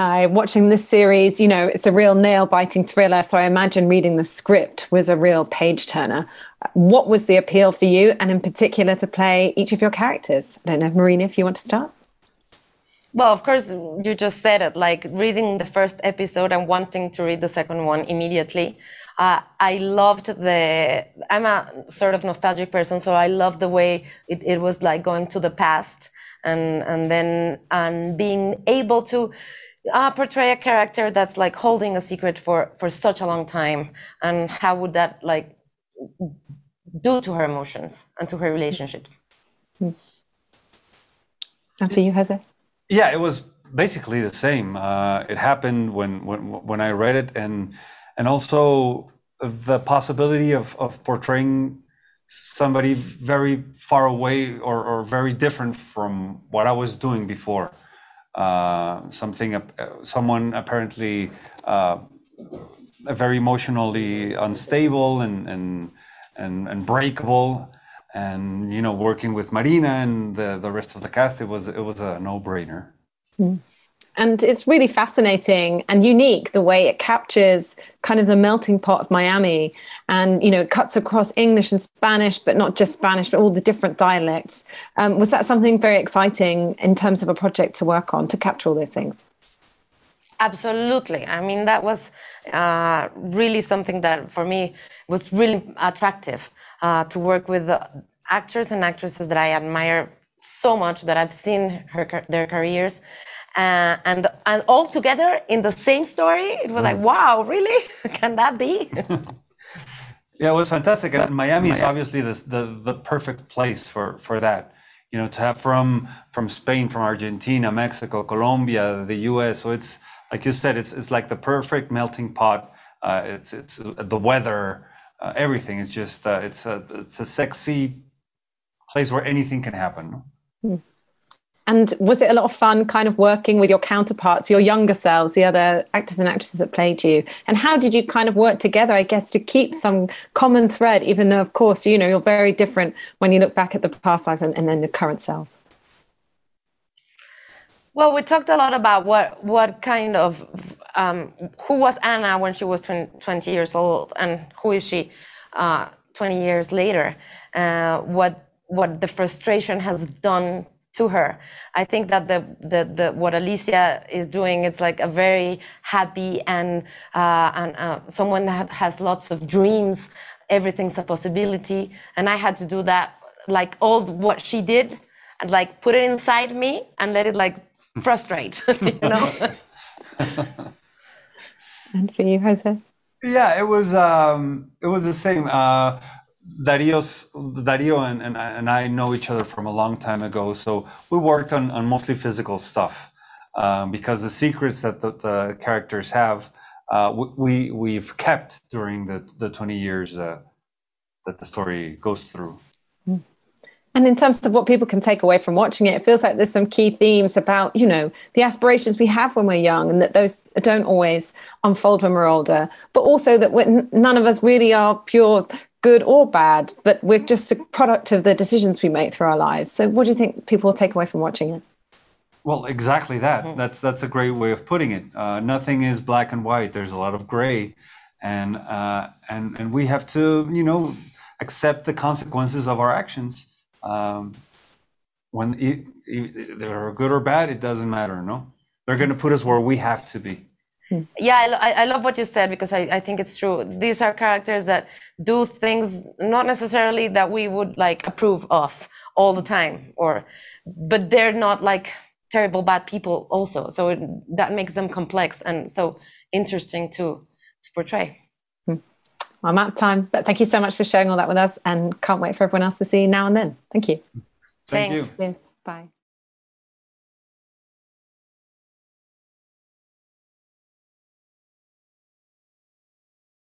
Hi, watching this series, you know, it's a real nail biting thriller. So I imagine reading the script was a real page turner. What was the appeal for you, and in particular to play each of your characters? I don't know, Marina, if you want to start. Well, of course, you just said it like reading the first episode and wanting to read the second one immediately. Uh, I loved the, I'm a sort of nostalgic person, so I love the way it, it was like going to the past and, and then and being able to uh, portray a character that's like holding a secret for, for such a long time. And how would that like do to her emotions and to her relationships? And for you, Jose? Yeah, it was basically the same. Uh, it happened when, when when I read it, and and also the possibility of of portraying somebody very far away or, or very different from what I was doing before. Uh, something, uh, someone apparently uh, very emotionally unstable and and and, and breakable and you know working with marina and the, the rest of the cast it was it was a no-brainer mm. And it's really fascinating and unique the way it captures kind of the melting pot of miami and you know it cuts across english and spanish but not just spanish but all the different dialects um, was that something very exciting in terms of a project to work on to capture all those things Absolutely. I mean, that was uh, really something that for me was really attractive uh, to work with actors and actresses that I admire so much that I've seen her, their careers. Uh, and and all together in the same story, it was like, mm. wow, really? Can that be? yeah, it was fantastic. And Miami is obviously the, the, the perfect place for, for that you know to have from from spain from argentina mexico colombia the us so it's like you said, it's it's like the perfect melting pot. Uh, it's it's uh, the weather, uh, everything. It's just uh, it's a it's a sexy place where anything can happen. Hmm. And was it a lot of fun, kind of working with your counterparts, your younger selves, the other actors and actresses that played you? And how did you kind of work together, I guess, to keep some common thread, even though, of course, you know, you're very different when you look back at the past lives and, and then the current selves? Well, we talked a lot about what what kind of um, who was Anna when she was 20 years old, and who is she uh, 20 years later. Uh, what what the frustration has done to her. I think that the, the, the what Alicia is doing is like a very happy and uh, and uh, someone that has lots of dreams. Everything's a possibility, and I had to do that like all what she did, and like put it inside me and let it like frustrate, you know. and for you, Jose? Yeah, it was um, it was the same. Uh, Dario's, Dario and, and, and I know each other from a long time ago, so we worked on, on mostly physical stuff. Um, because the secrets that the, the characters have, uh, we we've kept during the the twenty years uh, that the story goes through. And in terms of what people can take away from watching it, it feels like there's some key themes about, you know, the aspirations we have when we're young and that those don't always unfold when we're older, but also that none of us really are pure good or bad, but we're just a product of the decisions we make through our lives. So what do you think people will take away from watching it? Well, exactly that. Mm-hmm. That's that's a great way of putting it. Uh, nothing is black and white. There's a lot of gray, and uh, and and we have to, you know, accept the consequences of our actions um, when it, it, they're good or bad, it doesn't matter. No, they're going to put us where we have to be. Hmm. Yeah, I, I love what you said because I, I think it's true. These are characters that do things not necessarily that we would like approve of all the time, or but they're not like terrible bad people also. So it, that makes them complex and so interesting to to portray. Hmm. I'm out of time, but thank you so much for sharing all that with us and can't wait for everyone else to see you now and then. Thank you. Thank Thanks. you. Yes, bye.